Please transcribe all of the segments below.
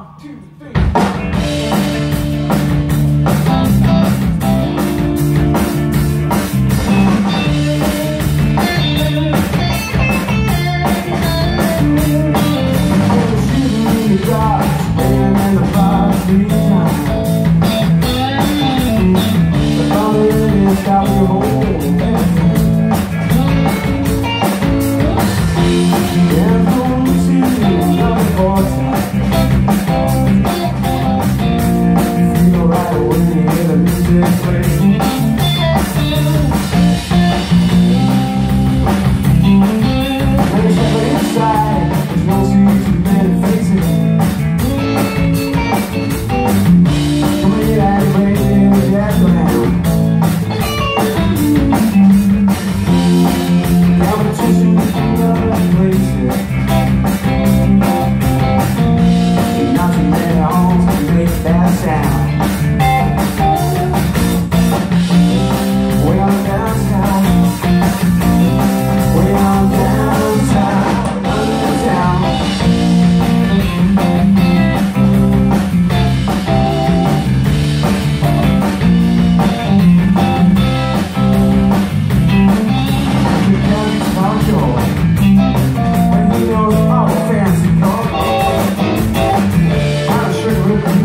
One, two, three.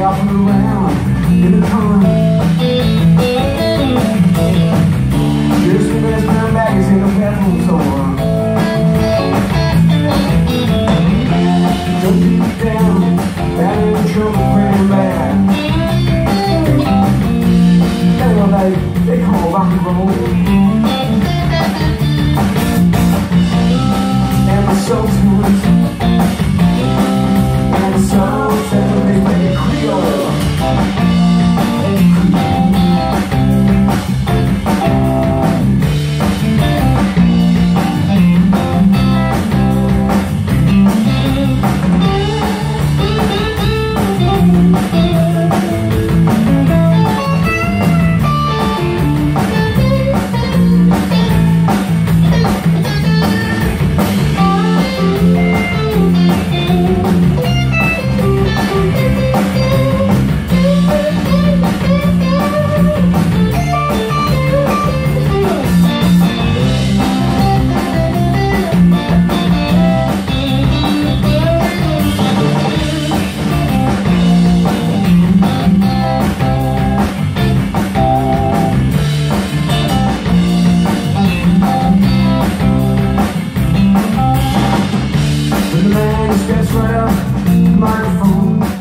shopping around in the car. Just right up microphone